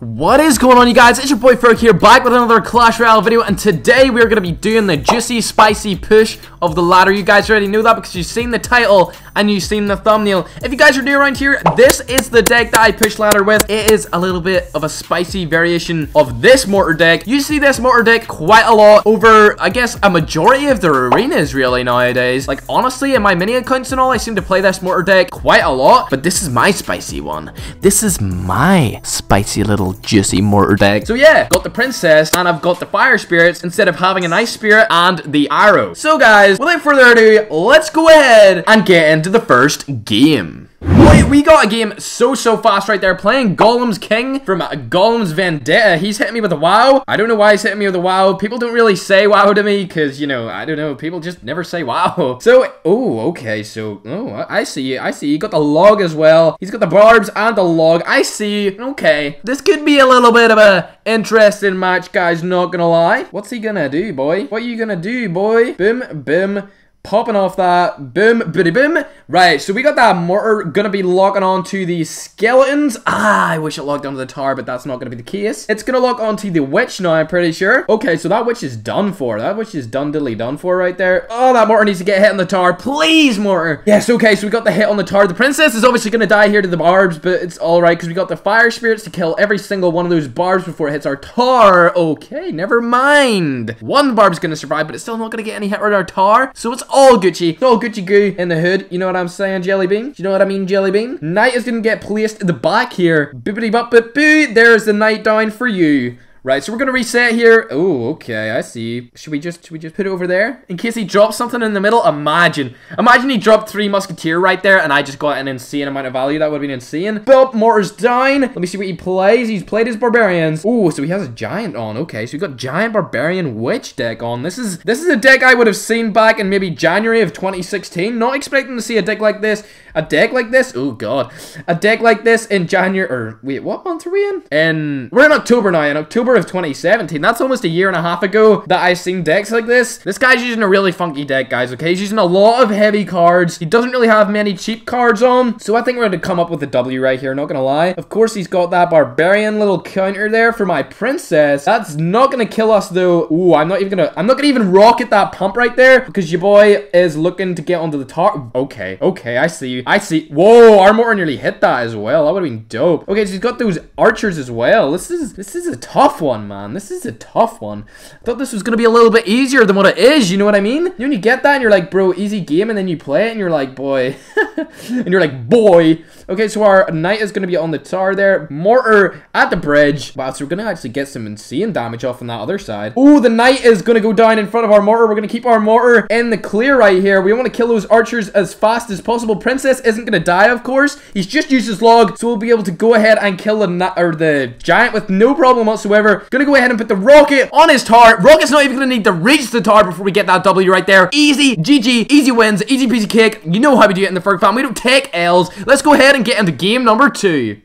What is going on you guys? It's your boy Ferg here back with another Clash Royale video and today we're going to be doing the juicy spicy push of the ladder. You guys already knew that because you've seen the title and you've seen the thumbnail. If you guys are new around here, this is the deck that I push ladder with. It is a little bit of a spicy variation of this mortar deck. You see this mortar deck quite a lot over, I guess, a majority of the arenas really nowadays. Like honestly, in my mini accounts and all, I seem to play this mortar deck quite a lot, but this is my spicy one. This is my spicy little juicy mortar deck. So yeah, got the princess and I've got the fire spirits instead of having an ice spirit and the arrow. So guys, without further ado, let's go ahead and get into the first game. Wait, we got a game so, so fast right there. Playing Golem's King from Golem's Vendetta. He's hitting me with a wow. I don't know why he's hitting me with a wow. People don't really say wow to me because, you know, I don't know. People just never say wow. So, oh, okay. So, oh, I see. I see. He got the log as well. He's got the barbs and the log. I see. Okay. This could be a little bit of a interesting match, guys. Not gonna lie. What's he gonna do, boy? What are you gonna do, boy? Boom, boom. Popping off that. Boom, bitty boom. Right, so we got that mortar gonna be locking onto the skeletons. Ah, I wish it locked onto the tower, but that's not gonna be the case. It's gonna lock onto the witch now, I'm pretty sure. Okay, so that witch is done for. That witch is done done for right there. Oh, that mortar needs to get hit on the tower. Please, mortar. Yes, okay, so we got the hit on the tower. The princess is obviously gonna die here to the barbs, but it's alright, because we got the fire spirits to kill every single one of those barbs before it hits our tar. Okay, never mind. One barb's gonna survive, but it's still not gonna get any hit on our tar, so it's all Gucci. It's all Gucci goo in the hood. You know what I'm saying, Jelly Bean? You know what I mean, Jelly Bean? Knight is gonna get placed in the back here. Bibbity bop boo. There's the knight down for you. Right, so we're gonna reset here. Oh, okay, I see. Should we just should we just put it over there in case he drops something in the middle? Imagine, imagine he dropped three musketeer right there, and I just got an insane amount of value. That would have been insane. Bob Mortar's down. Let me see what he plays. He's played his barbarians. Oh, so he has a giant on. Okay, so we got giant barbarian witch deck on. This is this is a deck I would have seen back in maybe January of 2016. Not expecting to see a deck like this. A deck like this? Oh god, a deck like this in January or wait, what month are we in? And we're in October now. In October of 2017. That's almost a year and a half ago that I've seen decks like this. This guy's using a really funky deck, guys, okay? He's using a lot of heavy cards. He doesn't really have many cheap cards on. So I think we're going to come up with a W right here, not going to lie. Of course, he's got that barbarian little counter there for my princess. That's not going to kill us, though. Ooh, I'm not even going to... I'm not going to even rocket that pump right there because your boy is looking to get onto the top. Okay, okay, I see you. I see. Whoa, mortar nearly hit that as well. That would have been dope. Okay, so he's got those archers as well. This is this is a tough one, man. This is a tough one. I thought this was going to be a little bit easier than what it is, you know what I mean? When you get that and you're like, bro, easy game, and then you play it and you're like, boy. and you're like, boy. Okay, so our knight is going to be on the tower there. Mortar at the bridge. Wow, so we're going to actually get some insane damage off on that other side. Oh, the knight is going to go down in front of our mortar. We're going to keep our mortar in the clear right here. We want to kill those archers as fast as possible. Princess isn't going to die, of course. He's just used his log, so we'll be able to go ahead and kill the, or the giant with no problem whatsoever. Gonna go ahead and put the rocket on his tar. Rocket's not even gonna need to reach the tar before we get that W right there. Easy, GG, easy wins, easy peasy kick. You know how we do it in the Ferg fam. We don't take L's. Let's go ahead and get into game number two.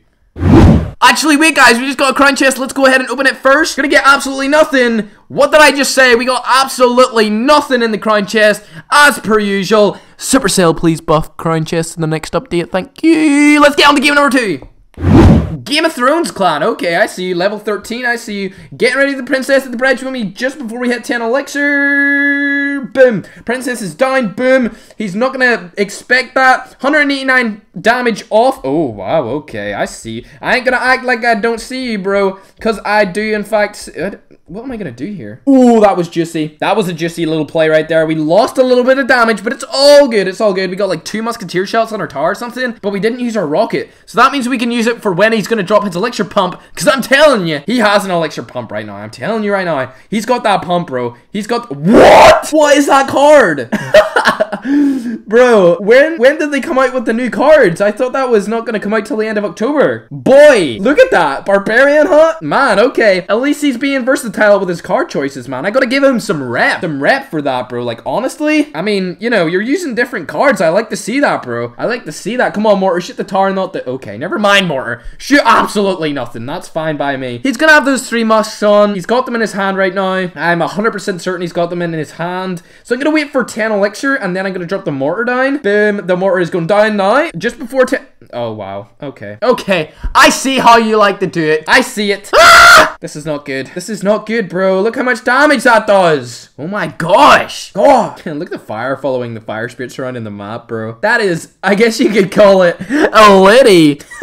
Actually, wait, guys. We just got a crown chest. Let's go ahead and open it first. Gonna get absolutely nothing. What did I just say? We got absolutely nothing in the crown chest, as per usual. Supercell, please buff crown chest in the next update. Thank you. Let's get on to game number two. Game of Thrones clan. Okay, I see you. Level 13. I see you. Getting ready the princess at the bridge with me just before we hit 10 elixir. Boom. Princess is down. Boom. He's not going to expect that. 189 damage off. Oh, wow. Okay, I see. I ain't to act like I don't see you, bro. Because I do, in fact... Uh, what am I to do here? Ooh, that was juicy. That was a juicy little play right there. We lost a little bit of damage, but it's all good. It's all good. We got like two musketeer shots on our tower or something, but we didn't use our rocket. So that means we can use it for when he's to drop his elixir pump. Because I'm telling you, he has an elixir pump right now. I'm telling you right now. He's got that pump, bro. He's got... What? What is that card? Bro, when when did they come out with the new cards? I thought that was not going to come out till the end of October. Boy, look at that. Barbarian, huh? Man, okay. At least he's being versatile with his card choices, man. I gotta give him some rep. Some rep for that, bro. Like, honestly, I mean, you know, you're using different cards. I like to see that, bro. I like to see that. Come on, Mortar. Shoot the tar, not the... Okay, never mind, Mortar. Shoot absolutely nothing. That's fine by me. He's gonna have those three musks on. He's got them in his hand right now. I'm 100% certain he's got them in his hand. So I'm gonna wait for 10 elixir, and then I'm gonna drop the mortar down. Boom. The mortar is going down now. Just before 10... Oh, wow. Okay. Okay. I see how you like to do it. I see it. Ah! This is not good. This is not good, bro. Look how much damage that does. Oh my gosh. God. Look at the fire following the fire spirits around in the map, bro. That is, I guess you could call it a liddy.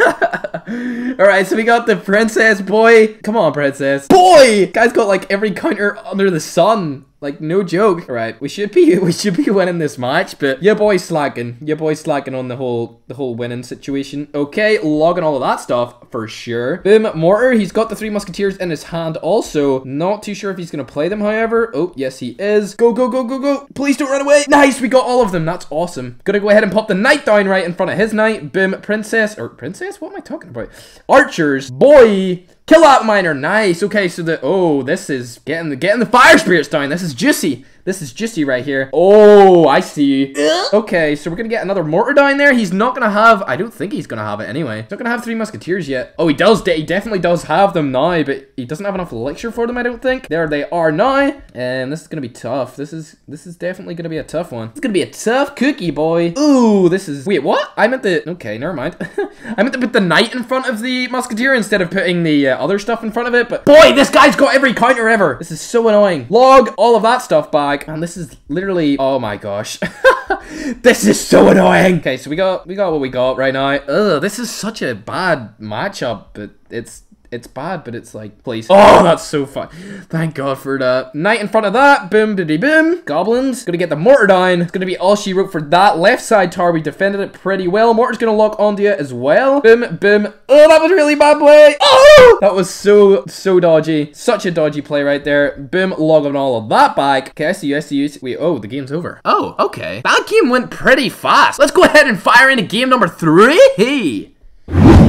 Alright, so we got the princess boy. Come on, princess. Boy! Guy's got like every counter under the sun. Like, no joke. Right, we should be we should be winning this match, but your boy's slacking. Your boy's slacking on the whole the whole winning situation. Okay, logging all of that stuff for sure. Boom, Mortar, he's got the three musketeers in his hand also. Not too sure if he's gonna play them, however. Oh, yes, he is. Go, go, go, go, go. Please don't run away. Nice, we got all of them. That's awesome. Gonna go ahead and pop the knight down right in front of his knight. Boom, princess, or princess? What am I talking about? Archers, boy. Kill out miner, nice. Okay, so the oh, this is getting the getting the fire spirits down. This is juicy. This is juicy right here. Oh, I see. Okay, so we're gonna get another mortar down there. He's not gonna have. I don't think he's gonna have it anyway. He's not gonna have three musketeers yet. Oh, he does. He definitely does have them now, but he doesn't have enough elixir for them. I don't think. There they are now, and this is gonna be tough. This is this is definitely gonna be a tough one. It's gonna be a tough cookie, boy. Ooh, this is. Wait, what? I meant the. Okay, never mind. I meant to put the knight in front of the musketeer instead of putting the uh, other stuff in front of it. But boy, this guy's got every counter ever. This is so annoying. Log all of that stuff back. And this is literally, oh my gosh. this is so annoying. Okay, so we got we got what we got right now. Ugh, this is such a bad matchup, but it's it's bad, but it's like, please. Oh, that's so fun. Thank God for that. Knight in front of that. Boom, diddy boom. Goblins. Gonna get the mortar down. It's gonna be all she wrote for that. Left side tower, we defended it pretty well. Mortar's gonna lock onto it as well. Boom, boom. Oh, that was really bad play. Oh, that was so, so dodgy. Such a dodgy play right there. Boom, logging all of that back. Okay, I see you, I see you. Wait, oh, the game's over. Oh, okay. That game went pretty fast. Let's go ahead and fire into game number three.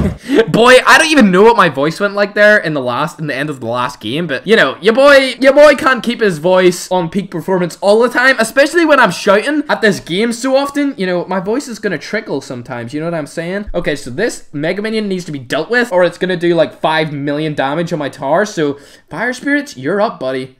boy, I don't even know what my voice went like there in the last, in the end of the last game, but you know, your boy, your boy can't keep his voice on peak performance all the time, especially when I'm shouting at this game so often. You know, my voice is gonna trickle sometimes. You know what I'm saying? Okay, so this Mega Minion needs to be dealt with, or it's gonna do like five million damage on my tar. So, Fire Spirits, you're up, buddy.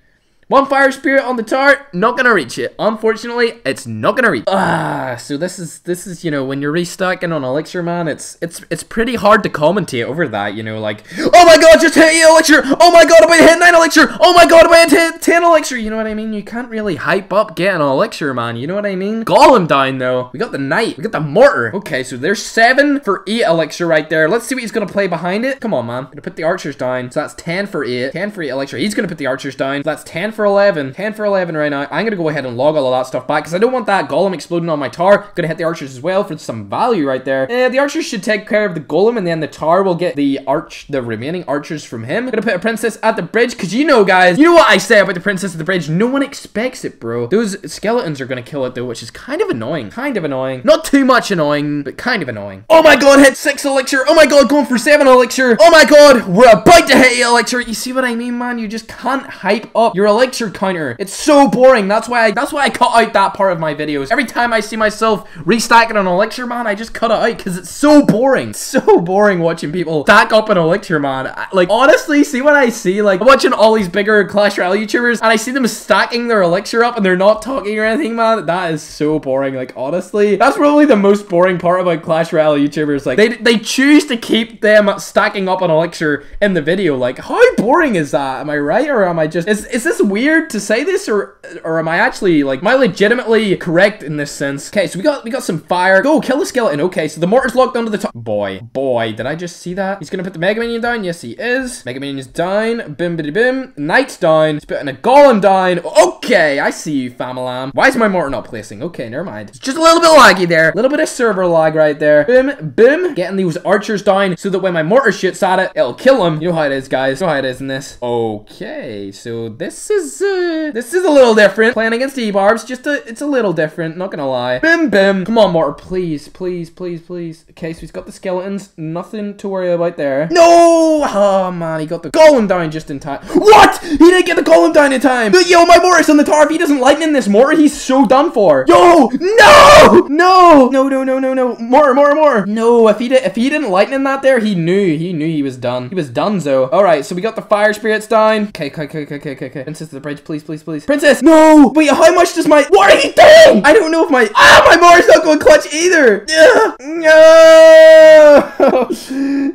One fire spirit on the tart, not gonna reach it. Unfortunately, it's not gonna reach. Ah, so this is this is you know when you're restocking on elixir, man, it's it's it's pretty hard to commentate over that. You know, like oh my god, just hit elixir. Oh my god, to hit nine elixir. Oh my god, to hit ten elixir. You know what I mean? You can't really hype up getting elixir, man. You know what I mean? Golem down though. We got the knight. We got the mortar. Okay, so there's seven for eight elixir right there. Let's see what he's gonna play behind it. Come on, man. Gonna put the archers down. So that's ten for eight. Ten for eight elixir. He's gonna put the archers down. So that's ten for 11. 10 for 11 right now. I'm going to go ahead and log all of that stuff back because I don't want that golem exploding on my tower. Going to hit the archers as well for some value right there. Uh, the archers should take care of the golem and then the tower will get the arch, the remaining archers from him. Going to put a princess at the bridge because you know, guys, you know what I say about the princess at the bridge. No one expects it, bro. Those skeletons are going to kill it though, which is kind of annoying. Kind of annoying. Not too much annoying, but kind of annoying. Oh my god, hit 6 elixir. Oh my god, going for 7 elixir. Oh my god, we're about to hit 8 elixir. You see what I mean, man? You just can't hype up your elixir counter. It's so boring. That's why I, that's why I cut out that part of my videos. Every time I see myself restacking an elixir, man, I just cut it out because it's so boring. so boring watching people stack up an elixir, man. Like, honestly, see what I see? Like, I'm watching all these bigger Clash Royale YouTubers and I see them stacking their elixir up and they're not talking or anything, man. That is so boring. Like, honestly, that's probably the most boring part about Clash Royale YouTubers. Like, they, they choose to keep them stacking up an elixir in the video. Like, how boring is that? Am I right or am I just... Is, is this weird to say this or or am I actually like am I legitimately correct in this sense? Okay, so we got we got some fire. Go kill the skeleton. Okay, so the mortar's locked onto the top. Boy, boy, did I just see that? He's gonna put the Mega Minion down. Yes, he is. Mega Minion's down. Bim biddy bim. Knight's down. He's putting a golem down. Okay, I see you, Famalam. Why is my mortar not placing? Okay, never mind. It's just a little bit laggy there. A little bit of server lag right there. Bim, bim. Getting these archers down so that when my mortar shoots at it, it'll kill him. You know how it is, guys. You know how it is in this. Okay, so this is is uh, this is a little different. Playing against E-Barbs, just a, it's a little different, not gonna lie. Bim bim. Come on, Mortar, please, please, please, please. Okay, so he's got the skeletons. Nothing to worry about there. No! Oh man, he got the golem down just in time. What? He didn't get the golem down in time. But yo, my Mortar's on the tower. If he doesn't lightning this Mortar, he's so done for. Yo! No! No! No, no, no, no, no. More, more, more. No, if he did if he didn't lightning that there, he knew. He knew he was done. He was done, so. Alright, so we got the fire spirits down. Okay, okay, okay, okay, okay, okay. Princess to the bridge, please, please, please. Princess! No! Wait, how much does my What are you doing? I don't know if my Ah my Mortar's not going clutch either! Yeah. No!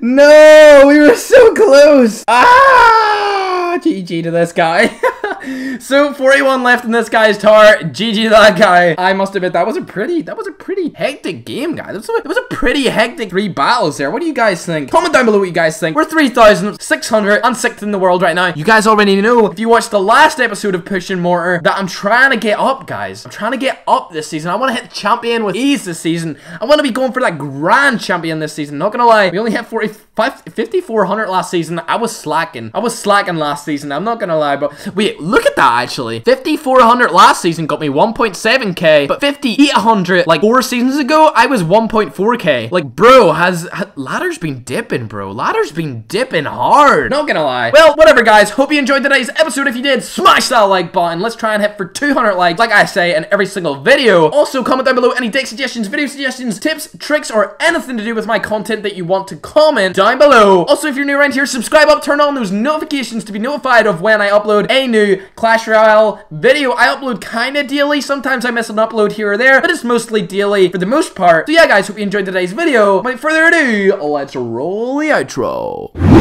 No! We were so close! Ah! GG to this guy. So 41 left in this guy's tower. GG that guy. I must admit that was a pretty that was a pretty hectic game, guys. It was, a, it was a pretty hectic three battles there. What do you guys think? Comment down below what you guys think. We're 3,606th in the world right now. You guys already know if you watched the last episode of Push and Mortar that I'm trying to get up, guys. I'm trying to get up this season. I want to hit champion with ease this season. I want to be going for that grand champion this season. Not gonna lie, we only hit 45, 5,400 last season. I was slacking. I was slacking last season. I'm not gonna lie, but wait, look at that actually. 5,400 last season got me 1.7k, but 5,800 like four seasons ago, I was 1.4k. Like, bro, has, has ladder's been dipping, bro. Ladder's been dipping hard. Not gonna lie. Well, whatever, guys. Hope you enjoyed today's episode. If you did, smash that like button. Let's try and hit for 200 likes, like I say in every single video. Also, comment down below any deck suggestions, video suggestions, tips, tricks, or anything to do with my content that you want to comment down below. Also, if you're new around here, subscribe up, turn on those notifications to be notified of when I upload a new Clash Royale video. I upload kinda daily. Sometimes I miss an upload here or there, but it's mostly daily for the most part. So yeah, guys, hope you enjoyed today's video. Without further ado, let's roll the outro.